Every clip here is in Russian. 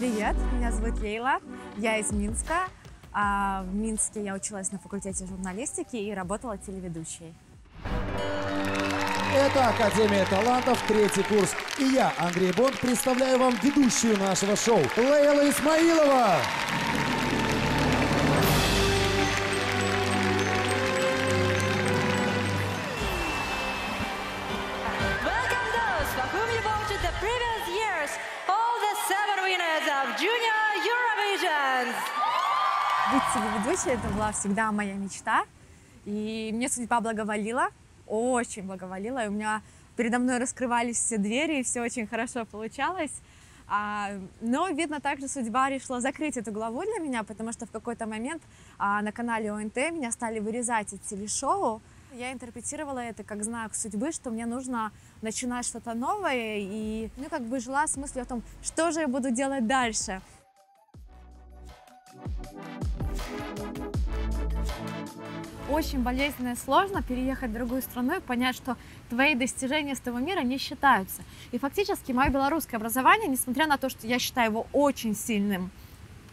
Привет, меня зовут Лейла, я из Минска. А в Минске я училась на факультете журналистики и работала телеведущей. Это Академия талантов, третий курс. И я, Андрей Бонд, представляю вам ведущую нашего шоу Лейла Исмаилова. Быть телеведущей – это была всегда моя мечта. И мне судьба благоволила, очень благоволила. И у меня передо мной раскрывались все двери, и все очень хорошо получалось. А, но, видно, также судьба решила закрыть эту главу для меня, потому что в какой-то момент а, на канале ОНТ меня стали вырезать из телешоу. Я интерпретировала это как знак судьбы, что мне нужно начинать что-то новое, и ну, как бы жила с мыслью о том, что же я буду делать дальше. Очень болезненно и сложно переехать в другую страну и понять, что твои достижения с того мира не считаются. И фактически мое белорусское образование, несмотря на то, что я считаю его очень сильным,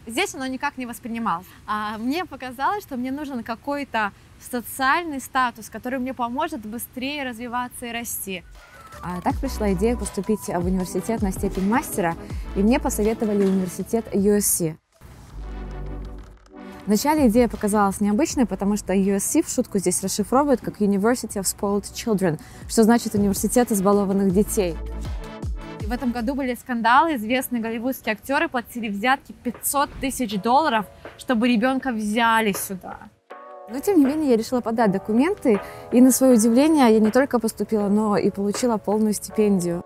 здесь оно никак не воспринималось. А мне показалось, что мне нужен какой-то социальный статус, который мне поможет быстрее развиваться и расти. А так пришла идея поступить в университет на степень мастера, и мне посоветовали университет USC. Вначале идея показалась необычной, потому что USC в шутку здесь расшифровывают как University of Spoiled Children, что значит университет избалованных детей. В этом году были скандалы, известные голливудские актеры платили взятки 500 тысяч долларов, чтобы ребенка взяли сюда. Но тем не менее я решила подать документы, и на свое удивление я не только поступила, но и получила полную стипендию.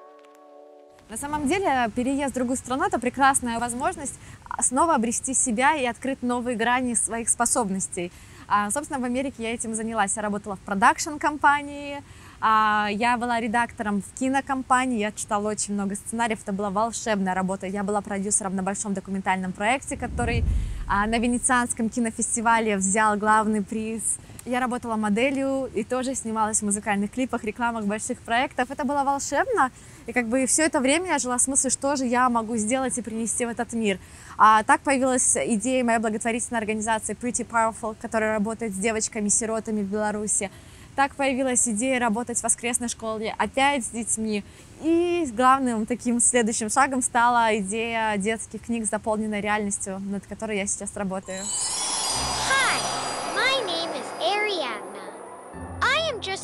На самом деле переезд в другую страну – это прекрасная возможность снова обрести себя и открыть новые грани своих способностей. А, собственно, в Америке я этим занялась. Я работала в продакшн-компании, а, я была редактором в кинокомпании, я читала очень много сценариев, это была волшебная работа. Я была продюсером на большом документальном проекте, который а, на Венецианском кинофестивале взял главный приз. Я работала моделью и тоже снималась в музыкальных клипах, рекламах больших проектов. Это было волшебно. И как бы все это время я жила с мыслью, что же я могу сделать и принести в этот мир. А так появилась идея моей благотворительной организации Pretty Powerful, которая работает с девочками-сиротами в Беларуси. Так появилась идея работать в воскресной школе опять с детьми. И главным таким следующим шагом стала идея детских книг с дополненной реальностью, над которой я сейчас работаю.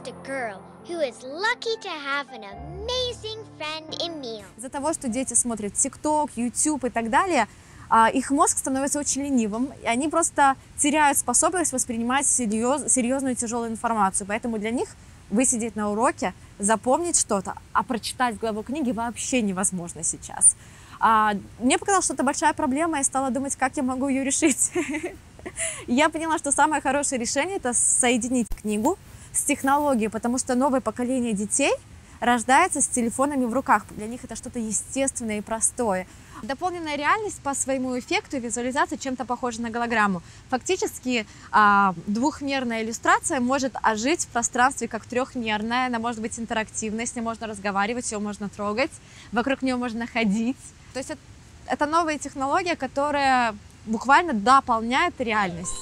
A girl who is lucky to have an amazing friend Emil. Из-за того, что дети смотрят TikTok, YouTube и так далее, а, их мозг становится очень ленивым, и они просто теряют способность воспринимать серьез, серьезную тяжелую информацию. Поэтому для них высидеть на уроке, запомнить что-то, а прочитать главу книги вообще невозможно сейчас. А, мне показалось, что это большая проблема, и стала думать, как я могу ее решить. Я поняла, что самое хорошее решение – это соединить книгу с технологией, потому что новое поколение детей рождается с телефонами в руках. Для них это что-то естественное и простое. Дополненная реальность по своему эффекту и визуализации чем-то похожа на голограмму. Фактически а, двухмерная иллюстрация может ожить в пространстве как трехмерная, она может быть интерактивной, с ней можно разговаривать, ее можно трогать, вокруг нее можно ходить. То есть это, это новая технология, которая буквально дополняет реальность.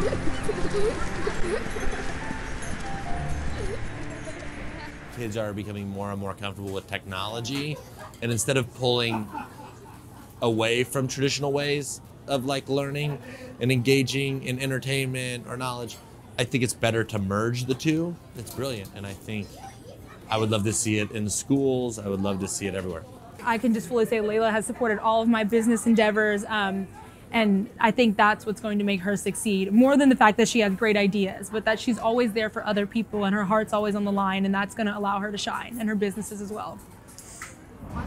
kids are becoming more and more comfortable with technology and instead of pulling away from traditional ways of like learning and engaging in entertainment or knowledge i think it's better to merge the two. It's brilliant and i think i would love to see it in schools. I would love to see it everywhere. I can just fully say Layla has supported all of my business endeavors. Um, and I think that's what's going to make her succeed more than the fact that she has great ideas, but that she's always there for other people and her heart's always on the line. And that's going to allow her to shine and her businesses as well.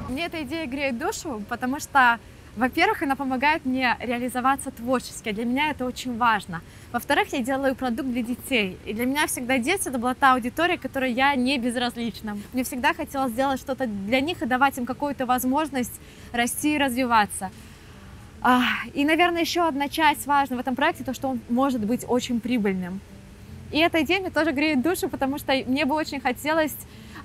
Мне эта идея греет душу, потому что, во-первых, она помогает мне реализоваться творчески. Для меня это очень важно. Во-вторых, я делаю продукт для детей. И для меня всегда дети это была та аудитория, которой я не безразлична. Мне всегда хотелось сделать что-то для них и давать им какую-то возможность расти и развиваться. И, наверное, еще одна часть важна в этом проекте, то, что он может быть очень прибыльным. И эта идея мне тоже греет душу, потому что мне бы очень хотелось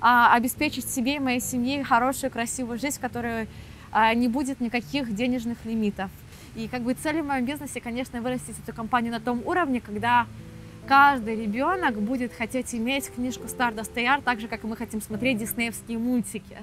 а, обеспечить себе и моей семье хорошую, красивую жизнь, в которой а, не будет никаких денежных лимитов. И как бы цель в моем бизнесе, конечно, вырастить эту компанию на том уровне, когда каждый ребенок будет хотеть иметь книжку Stardust AR, так же, как мы хотим смотреть диснеевские мультики.